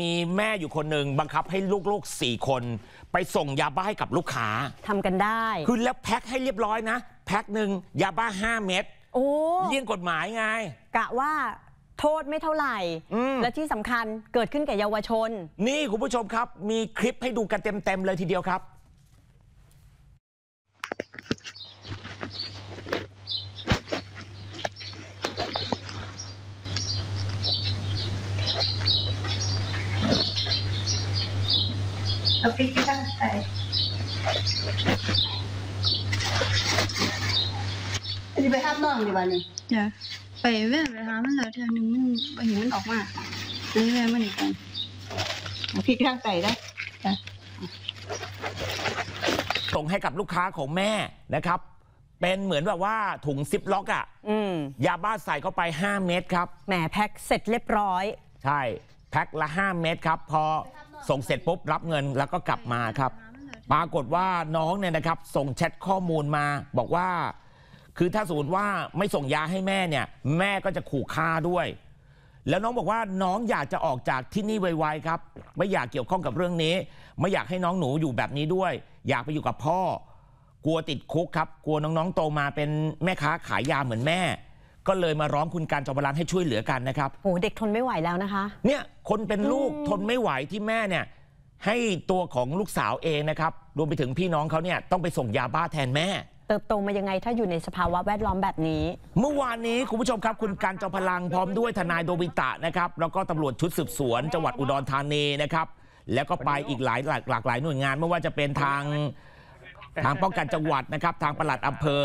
มีแม่อยู่คนหนึ่งบังคับให้ลูกๆสี่คน ไปส่งยาบ้าให้กับลูกค้าทำกันได้ คือแล้วแพ็คให้เรียบร้อยนะ แพ็คหนึ่งยาบ้า5เม็ดโอ้เลี่ยงกฎหมายไง กะว่าโทษไม่เท่าไหร่ อืม และที่สำคัญเกิดขึ้นกับเยาวชน นี่คุณผู้ชมครับ มีคลิปให้ดูกันเต็มๆเลยทีเดียวครับ เอาพริกที่ตั้งใส่อันนี้ไปห้ามน้องดีกว่านี่จ้ะไปแว่นไปหามันแล้วเทื่อหนึงมันบ่เห็นมันออกมาเลยแว่นมันอีกกันเอาพริกที่ตั้งใส่ได้จ้ะส่งให้กับลูกค้าของแม่นะครับ เป็นเหมือนแบบว่าถุงซิปล็อกอะอืมยาบ้าใส่เข้าไป 5 เม็ดครับ แหมแพ็คเสร็จเรียบร้อย ใช่ แพ็คละ 5 เม็ดครับ พอ ส่งเสร็จปุ๊บรับเงินแล้วก็กลับมาครับ ปรากฏว่าน้องเนี่ยนะครับส่งแชทข้อมูลมาบอกว่า คือถ้าสมมติว่าไม่ส่งยาให้แม่เนี่ย แม่ก็จะขู่ฆ่าด้วย แล้วน้องบอกว่าน้องอยากจะออกจากที่นี่ไวๆครับ ไม่อยากเกี่ยวข้องกับเรื่องนี้ ไม่อยากให้น้องหนูอยู่แบบนี้ด้วย อยากไปอยู่กับพ่อ กลัวติดคุกครับ กลัวน้องๆโตมาเป็นแม่ค้าขายยาเหมือนแม่ ก็เลยมาร้องคุณการจอมพลังให้ช่วยเหลือกันนะครับ โหเด็กทนไม่ไหวแล้วนะคะ เนี่ยคนเป็นลูกทนไม่ไหวที่แม่เนี่ยให้ตัวของลูกสาวเองนะครับรวมไปถึงพี่น้องเขาเนี่ยต้องไปส่งยาบ้าแทนแม่ เติบโตมายังไงถ้าอยู่ในสภาวะแวดล้อมแบบนี้ เมื่อวานนี้คุณผู้ชมครับ คุณการจอมพลังพร้อมด้วยทนายโดบิตะนะครับแล้วก็ตำรวจชุดสืบสวน จังหวัดอุดรธานีนะครับแล้วก็ไปอีกหลายหลากหลากหลายหน่วยงานไม่ว่าจะเป็นทาง ทางป้องกันจังหวัดนะครับ ทางปลัดอำเภอ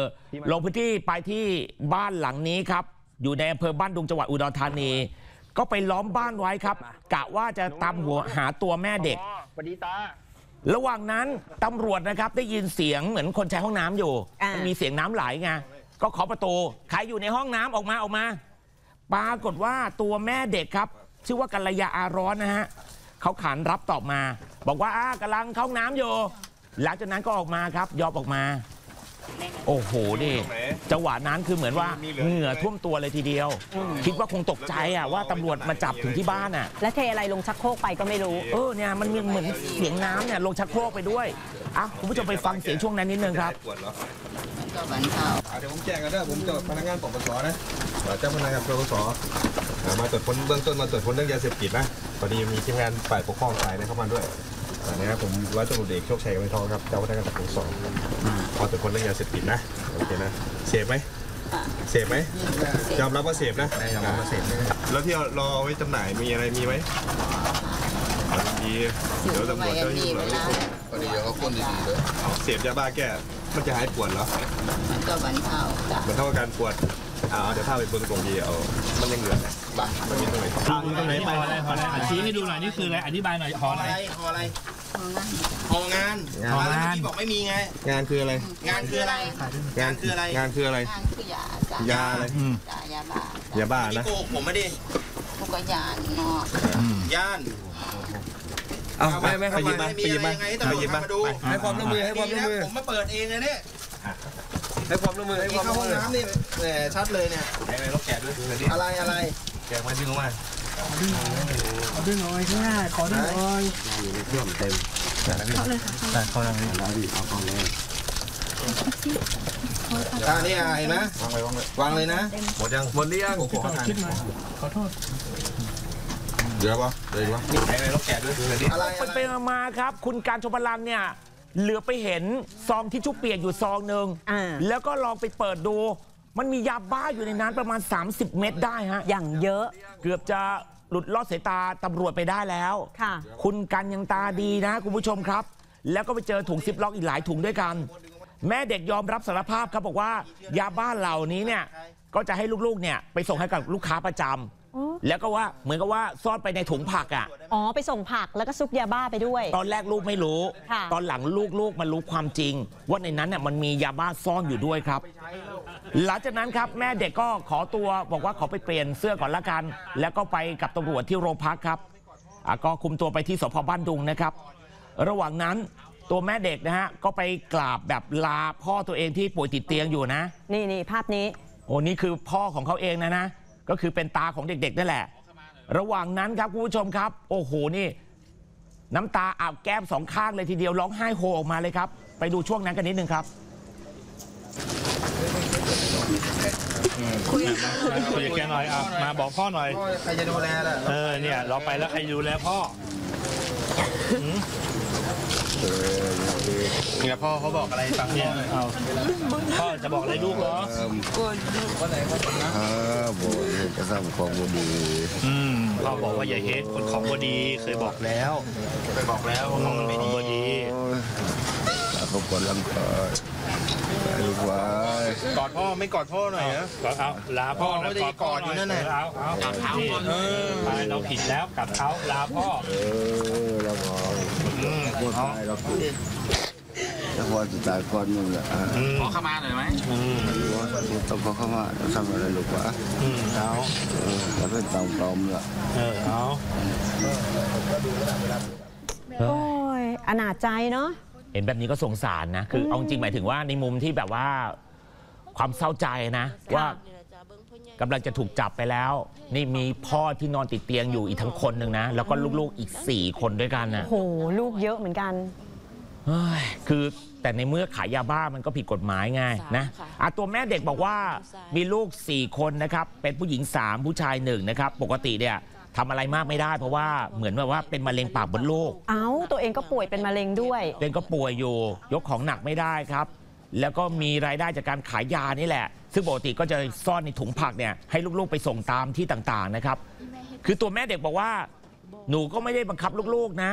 ลงพื้นที่ไปที่บ้านหลังนี้ครับ อยู่ในอำเภอบ้านดุงจังหวัดอุดรธานี ก็ไปล้อมบ้านไว้ครับ กะว่าจะตามหัวหาตัวแม่เด็ก สวัสดีตา ระหว่างนั้นตำรวจนะครับได้ยินเสียงเหมือนคนใช้ห้องน้ำอยู่อ่ามั มันมีเสียงน้ำไหลไงก็เคาะประตูใครอยู่ในห้องน้ำออกมาออกมาปรากฏว่าตัวแม่เด็กครับ ชื่อว่ากัลยาอาร้อนนะฮะเขาขานรับตอบมา บอกว่าอ่ากำลังเข้าห้องน้ำอยู่ หลังจากนั้นก็ออกมาครับ ยอมออกมา โอ้โหนี่จังหวะนั้นคือเหมือนว่าเหงื่อท่วมตัวเลยทีเดียว คิดว่าคงตกใจอะว่าตำรวจมาจับถึงที่บ้านอะ และเทอะไรลงชักโครกไปก็ไม่รู้ เออเนี่ยมันมีเหมือนเสียงน้ำเนี่ยลงชักโครกไปด้วยอะคุณผู้ชมไปฟังเสียงช่วงนั้นนิดนึงครับปวดเหรอก็บันเทาอะเดี๋ยวผมแจ้งกันเด้อผมเจะพนักงานปปสนะเอ่อเจ้าพนักงานปปสอ่ามาตรวจค้นเบื้องต้นมาตรวจค้นเรื่องยาเสพติดนะพอดีมีทีมงานฝ่ายปกครองฝ่ายนะเข้ามาด้วย อันนี้ครับผมร้อยตำรวจเอกโชคชัยกำไมทองครับเจ้าพนักงานปปสมาตรวจค้นเรื่องยาเสพติดนะโอเคนะเสพไหมเสพไหมยอมรับว่าเสพนะยอมรับว่าเสพแล้วที่รอไว้จำหน่ายมีอะไรมีไหมมีเดี๋ยวตำรวจเจ้ายุ่งเหรอพอดีเขาคนดีๆเลยเสพยาบ้าแก้มันจะหายปวดเหรอมันก็บันเทาจ้ะมันเท่ากับการปวด อ่าเอาเดี๋ยวพาไปเบิ้งตรงดีเอามันยังเหลือนะบ้ามันมีตรงไหนทางตรงไหนไปพออะไรพออะไรอะชี้ให้ดูหน่อยนี่คืออะไรอธิบายหน่อยหออะไรหออะไรเพราะงั้นหองานหองานเมื่อกี้บอกไม่มีไง งานคืออะไร งานคืออะไร งานคืออะไร งานคืออะไรงานคือยาจ้ะยาอะไรจ้ะยาบ้ายาบ้านี่นะโกหกผมมาดิพวกก็ยาเนาะย่านเอาไม่ไม่ไปไปหยิยิบบมามาไปไปหหยิยิบบมามายังไงให้ไปตำรวหยิจบมามาดูให้ความร่วมมือให้ความร่วมมือผมมาเปิดเองนะเนี่ย ให้ความร่วมมือให้คนี่วามร่เข้าวมห้องมือน้ำนี่แหมชัดเลยเนี่ยไหนๆเราแกะด้วยดูหน่อยดิอะไรอะไรแกะมาดึงออกมาดึงหน่อยง่ายขอดึงหน่อยอ่านี่อะเห็นไหมวางไว้วางไว้วางเลยนะ หมดยังหมดหรือยังโอ้โหคิดมาขอโทษเดี๋ยวปะเดี๋ยวปะไหนๆเราแกะด้วยดูหน่อยดิอะไรไปไปมาๆครับ คุณการชมพลังเนี่ย เหลือไปเห็นซองที่ชุบเปียกอยู่ซองหนึ่งอ่า แล้วก็ลองไปเปิดดู มันมียาบ้าอยู่ในนั้นประมาณ 30 เม็ดได้ฮะ อย่างเยอะ เกือบจะหลุดลอดสายตาตำรวจไปได้แล้วค่ะ คุณกันยังตาดีนะ คุณผู้ชมครับ แล้วก็ไปเจอถุงซิปล็อกอีกหลายถุงด้วยกัน แม่เด็กยอมรับสารภาพครับบอกว่ายาบ้าเหล่านี้เนี่ย ก็จะให้ลูกๆเนี่ยไปส่งให้กับลูกค้าประจำ แล้วก็ว่าเหมือนกับว่าซ่อนไปในถุงผักอะ อ๋อ ไปส่งผักแล้วก็ซุกยาบ้าไปด้วย ตอนแรกลูกไม่รู้ ค่ะ ตอนหลังลูกๆมารู้ความจริง ว่าในนั้นน่ะมันมียาบ้าซ่อนอยู่ด้วยครับ หลังจากนั้นครับแม่เด็กก็ขอตัวบอกว่าขอไปเปลี่ยนเสื้อก่อนละกัน แล้วก็ไปกับตำรวจที่โรงพักครับอะก็คุมตัวไปที่สพบ้านดุงนะครับ ระหว่างนั้นตัวแม่เด็กนะฮะก็ไปกราบแบบลาพ่อตัวเองที่ป่วยติดเตียงอยู่นะ นี่นี่ภาพนี้ โอ้นี่คือพ่อของเขาเองนะนะ ก็คือเป็นตาของเด็กๆนั่นแหละ ระหว่างนั้นครับคุณผู้ชมครับ โอ้โหนี่ น้ำตาอาบแก้มสองข้างเลยทีเดียวร้องไห้โฮออกมาเลยครับ ไปดูช่วงนั้นกันนิดนึงครับคุยกับแกหน่อยอะมาบอกพ่อหน่อยพ่อใครจะดูแลล่ะเออเนี่ย เราไปแล้วใครดูแลพ่อหืม เนี่ยพ่อเขาบอกอะไรฟังเนี่ยเอาพ่อจะบอกอะไรลูกเหรอครับผมจะทำของดีอืมพ่อบอกว่าอย่าเฮดคนของบดีเคยบอกแล้วไปบอกแล้วว่าของมันไม่ดีบดีขอบคุณลำคอลูกไว้กอดพ่อไม่กอดพ่อหน่อยนะก็เอาลาพ่อพ่อไม่ได้กอดอยู่นั่นน่ะเอาเอานี่ไปเราผิดแล้วกับเขาลาพ่อเออเราบอ กอืมพูดตายเราพูดถ้าพอจะตายก่อนนู่นแหละอืมขอเข้ามาหน่อยไหมต้องขอเข้ามาทำอะไรลูกวะอืมเอาเออแล้วเป็นตามตอมละเออเอาโอ้ยอนาจใจเนาะเห็นแบบนี้ก็สงสารนะ คือเอาจริงหมายถึงว่าในมุมที่แบบว่าความเศร้าใจนะว่า กำลังจะถูกจับไปแล้ว นี่มีพ่อที่นอนติดเตียงอยู่อีกทั้งคนหนึ่งนะ แล้วก็ลูกๆอีก 4 คนด้วยกันนะโห ลูกเยอะเหมือนกันเฮ้ยคือแต่ในเมื่อขายยาบ้ามันก็ผิดกฎหมายไงนะอะตัวแม่เด็กบอกว่ามีลูก 4 คนนะครับ เป็นผู้หญิง 3 ผู้ชายหนึ่งนะครับ ปกติเนี่ยทำอะไรมากไม่ได้ เพราะว่าเหมือนแบบว่าเป็นมะเร็งปากบนลูก เอ้า ตัวเองก็ป่วยเป็นมะเร็งด้วย ตัวเองก็ป่วยอยู่ ยกของหนักไม่ได้ครับ แล้วก็มีรายได้จากการขายยานี่แหละ ซึ่งปกติก็จะซ่อนในถุงผักเนี่ยให้ลูกๆไปส่งตามที่ต่างๆนะครับ คือตัวแม่เด็กบอกว่า หนูก็ไม่ได้บังคับลูกๆนะ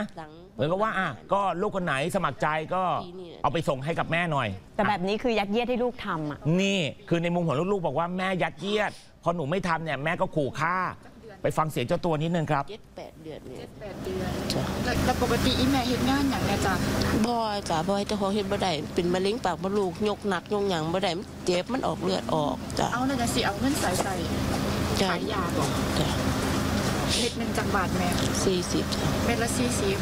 เหมือนกับว่าอะก็ลูกคนไหนสมัครใจก็เอาไปส่งให้กับแม่หน่อย แต่แบบนี้คือยัดเยียดให้ลูกทำอะ นี่คือในมุมของลูกๆ บอกว่าแม่ยัดเยียด พอหนูไม่ทำเนี่ยแม่ก็ขู่ฆ่า ไปฟังเสียงเจ้าตัวนิดนึงครับ เจ็ดแปดเดือนเนี่ยแปดเดือนแล้วปกติอีแม่เฮ็ดงานอย่างเนี้ยจ้ะบ่อยจ้ะบ่อยเจ้าของเฮ็ดบ่ได้เป็นมะเร็งปากมดลูกยกหนักยกหยังบ่ได้มันเจ็บมันออกเลือดออกจ้ะเอาเลยจะสิเอาเงินใส่ใส่จ้ะขายยาจ้ะเม็ดหนึ่งจากบาทแม่สี่สิบจ้ะเม็ดละสี่สิบ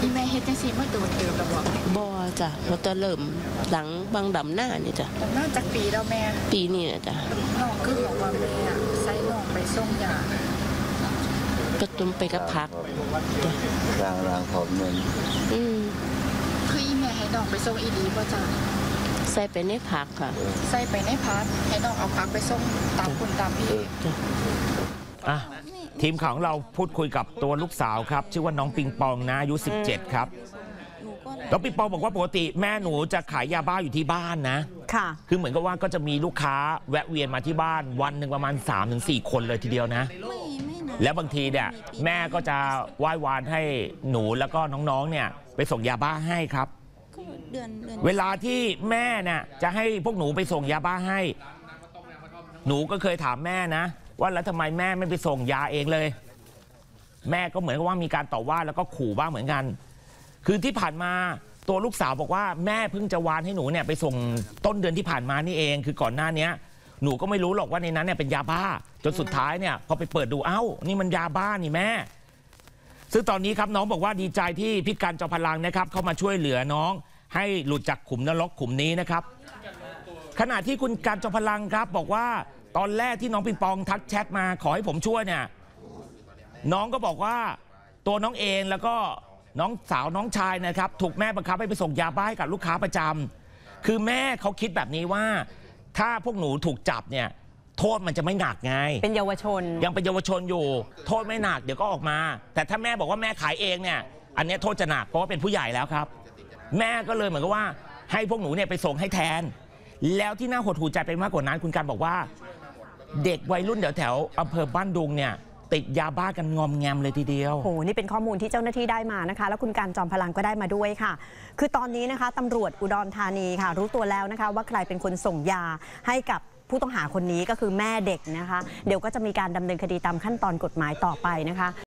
อีแม่เฮ็ดจังซี่มาโดนเติมแล้วบ่บ่อยจ้ะเราจะเริ่มหลังบางดำหน้านี่จ้ะแต่น่าจากปีแล้วแม่ปีนี้นะจ้ะน้องคือบอกว่าแม่อะใส่น้องไปส่งยาก็จมไปกับพักจ้ะร่างร่างของเงินอืมคืออีแม่ให้น้องไปส่งอีดีบ่จ้ะใส่ไปในผักค่ะ ใส่ไปในพักให้น้องเอาพักไปส่งตามคุณตามพี่จ้ะอะทีมข่าวของเราพูดคุยกับตัวลูกสาวครับ ชื่อว่าน้องปิงปองนะอายุ 17 ครับน้องปิงปองบอกว่าปกติแม่หนูจะขายยาบ้าอยู่ที่บ้านนะ ค่ะ คือเหมือนกับว่าก็จะมีลูกค้าแวะเวียนมาที่บ้านวันหนึ่งประมาณ 3-4 คนเลยทีเดียวนะ แล้วบางทีเนี่ยแม่ก็จะไหว้วานให้หนูแล้วก็น้องๆเนี่ยไปส่งยาบ้าให้ครับ เดือนเดือนเวลาที่แม่น่ะจะให้พวกหนูไปส่งยาบ้าให้ หนูก็เคยถามแม่นะ ว่าแล้วทำไมแม่ไม่ไปส่งยาเองเลย แม่ก็เหมือนกับว่ามีการต่อว่าแล้วก็ขู่บ้างเหมือนกัน คือที่ผ่านมา ตัวลูกสาวบอกว่าแม่เพิ่งจะวานให้หนูเนี่ยไปส่งต้นเดือนที่ผ่านมานี่เอง คือก่อนหน้าเนี้ยหนูก็ไม่รู้หรอกว่าในนั้นเนี่ยเป็นยาบ้า จนสุดท้ายเนี่ยพอไปเปิดดูเอ้า นี่มันยาบ้านี่แม่ ซึ่งตอนนี้ครับน้องบอกว่าดีใจที่พิการจอพลังนะครับ เข้ามาช่วยเหลือน้อง ให้หลุดจากขุมนรกขุมนี้นะครับ ขณะที่คุณการจอพลังครับ บอกว่าตอนแรกที่น้องปิงปองทักแชทมาขอให้ผมช่วยเนี่ยน้องก็บอกว่าตัวน้องเองแล้วก็ น้องสาวน้องชายนะครับ ถูกแม่บังคับให้ไปส่งยาบ้าให้กับลูกค้าประจำคือแม่เขาคิดแบบนี้ว่า ถ้าพวกหนูถูกจับเนี่ย โทษมันจะไม่หนักไง เป็นเยาวชน ยังเป็นเยาวชนอยู่ โทษไม่หนักเดี๋ยวก็ออกมา แต่ถ้าแม่บอกว่าแม่ขายเองเนี่ย อันเนี้ยโทษจะหนักเพราะว่าเป็นผู้ใหญ่แล้วครับ แม่ก็เลยเหมือนกับว่า ให้พวกหนูเนี่ยไปส่งให้แทน แล้วที่น่าหดหูใจไปมากกว่านั้นคุณการบอกว่า เด็กวัยรุ่นแถวแถวๆอำเภอบ้านดุงเนี่ย ติดยาบ้ากันงอมแงมเลยทีเดียวโอ้โหนี่เป็นข้อมูลที่เจ้าหน้าที่ได้มานะคะ แล้วคุณการจอมพลังก็ได้มาด้วยค่ะ คือตอนนี้นะคะตำรวจอุดรธานีค่ะ รู้ตัวแล้วนะคะ ว่าใครเป็นคนส่งยาให้กับผู้ต้องหาคนนี้ก็คือแม่เด็กนะคะ เดี๋ยวก็จะมีการดำเนินคดีตามขั้นตอนกฎหมายต่อไปนะคะ